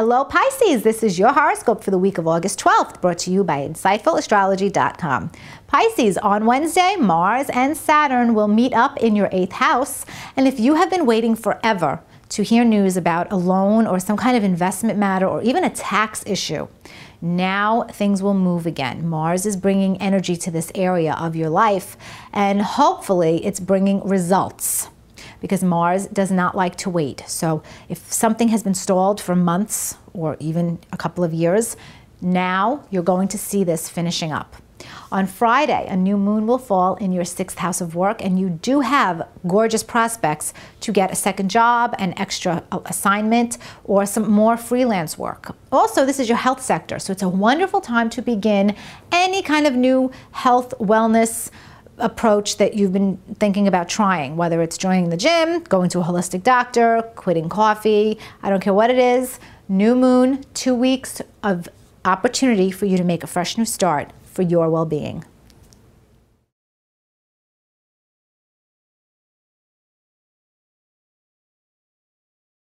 Hello, Pisces. This is your horoscope for the week of August 12th, brought to you by InsightfulAstrology.com. Pisces, on Wednesday, Mars and Saturn will meet up in your eighth house. And if you have been waiting forever to hear news about a loan or some kind of investment matter or even a tax issue, now things will move again. Mars is bringing energy to this area of your life, and hopefully, it's bringing results because Mars does not like to wait. So if something has been stalled for months or even a couple of years, now you're going to see this finishing up. On Friday, a new moon will fall in your sixth house of work, and you do have gorgeous prospects to get a second job, an extra assignment, or some more freelance work. Also, this is your health sector, so it's a wonderful time to begin any kind of new health, wellness, approach that you've been thinking about trying, whether it's joining the gym, going to a holistic doctor, quitting coffee, I don't care what it is. New moon, two weeks of opportunity for you to make a fresh new start for your well being.